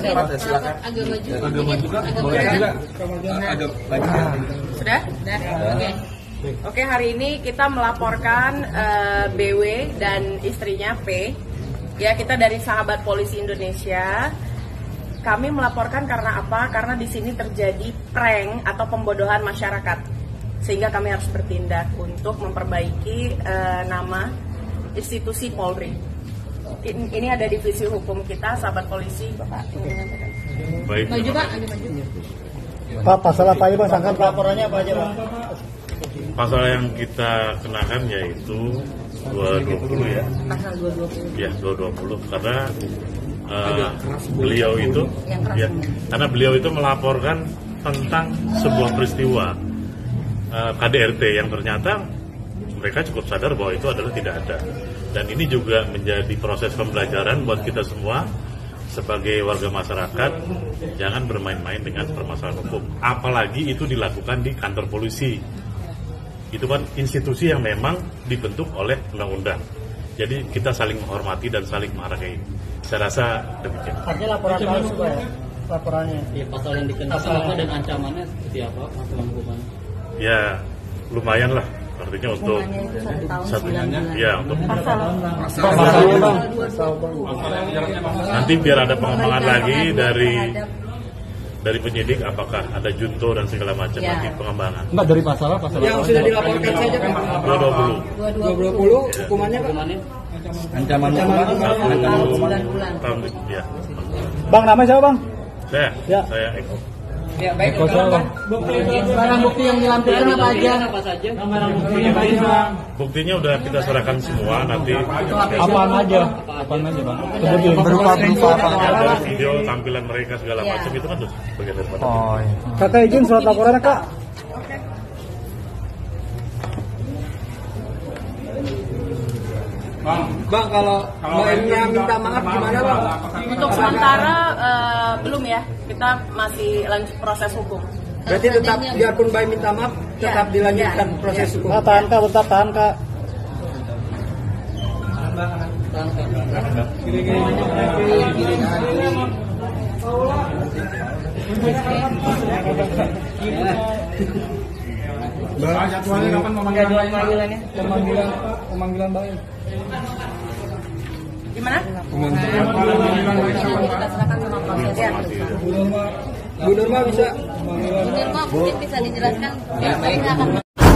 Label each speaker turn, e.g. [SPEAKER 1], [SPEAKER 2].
[SPEAKER 1] cepat ya, silakan.
[SPEAKER 2] Agak maju.
[SPEAKER 1] Agak maju juga,
[SPEAKER 2] Agak
[SPEAKER 1] boleh
[SPEAKER 2] maju.
[SPEAKER 1] juga. Agak banyak.
[SPEAKER 3] Sudah? Sudah. Oke. Oke, hari ini kita melaporkan eh, BW dan istrinya P. Ya, kita dari Sahabat Polisi Indonesia. Kami melaporkan karena apa? Karena di sini terjadi prank atau pembodohan masyarakat. Sehingga kami harus bertindak untuk memperbaiki eh, nama institusi Polri. In- Ini ada divisi hukum kita, sahabat polisi, Bapak.
[SPEAKER 4] Baik.
[SPEAKER 2] Maju Pak.
[SPEAKER 5] Pak, pasal apa aja Bang? Sangkan laporannya apa aja Bang?
[SPEAKER 4] Pasal yang kita kenakan yaitu 220 ya.
[SPEAKER 2] Pasal 220.
[SPEAKER 4] Ya, 220 karena eh, beliau itu ya, karena beliau itu melaporkan tentang sebuah peristiwa eh, KDRT yang ternyata mereka cukup sadar bahwa itu adalah tidak ada. Dan ini juga menjadi proses pembelajaran buat kita semua sebagai warga masyarakat jangan bermain-main dengan permasalahan hukum. Apalagi itu dilakukan di kantor polisi. Itu kan institusi yang memang dibentuk oleh undang-undang. Jadi kita saling menghormati dan saling menghargai. Saya rasa demikian.
[SPEAKER 5] Artinya laporan palsu ya? Laporannya.
[SPEAKER 6] Iya, pasal yang dikenakan apa dan ancamannya seperti apa ancaman hukuman?
[SPEAKER 4] Ya lumayan lah. Artinya untuk
[SPEAKER 2] satu
[SPEAKER 4] ya untuk
[SPEAKER 3] Pasal
[SPEAKER 4] nanti biar ada pengembangan lagi dari dari penyidik apakah ada junto dan segala macam
[SPEAKER 2] Ya.
[SPEAKER 4] lagi pengembangan.
[SPEAKER 5] Enggak dari pasal apa? Pasal
[SPEAKER 7] Yang sudah dilaporkan saja kan
[SPEAKER 4] 220
[SPEAKER 2] 220
[SPEAKER 7] 220 hukumannya Pak
[SPEAKER 6] Hukumannya
[SPEAKER 1] Ancaman
[SPEAKER 7] Ancaman
[SPEAKER 1] hukuman
[SPEAKER 2] satu tahun
[SPEAKER 4] satu
[SPEAKER 2] sembilan bulan.
[SPEAKER 4] tahun ya.
[SPEAKER 5] Bang, namanya siapa Bang?
[SPEAKER 4] Saya,
[SPEAKER 5] Ya.
[SPEAKER 4] saya Eko.
[SPEAKER 7] Ya baik
[SPEAKER 5] siapa Bang?
[SPEAKER 2] Barang bukti yang dilampirkan apa aja?
[SPEAKER 6] apa saja?
[SPEAKER 4] Buktinya udah kita serahkan semua nanti
[SPEAKER 5] Apaan aja? Apaan aja Bang? Sebutin.
[SPEAKER 1] berupa berupa apa?
[SPEAKER 4] ada video tampilan mereka segala
[SPEAKER 2] Ya.
[SPEAKER 4] macam itu kan terus bagian daripada
[SPEAKER 1] Oh, iya.
[SPEAKER 5] Kakak izin surat laporannya Kak.
[SPEAKER 7] Bang kalau Mbak Emnya minta maaf gimana Bang?
[SPEAKER 3] Untuk sementara eh, belum ya, kita masih lanjut proses hukum.
[SPEAKER 7] Berarti tetap biarpun Mbak minta maaf tetap
[SPEAKER 3] Ya,
[SPEAKER 7] dilanjutkan
[SPEAKER 3] ya,
[SPEAKER 7] proses hukum.
[SPEAKER 5] Kak, tahan Kak, bentar tahan Kak.
[SPEAKER 3] Pemanggilannya.
[SPEAKER 5] Pemanggilan pemanggilan.
[SPEAKER 3] Gimana? Ya.
[SPEAKER 7] Bu Nurma bisa
[SPEAKER 2] Bu Nirma mungkin bisa dijelaskan. Ya.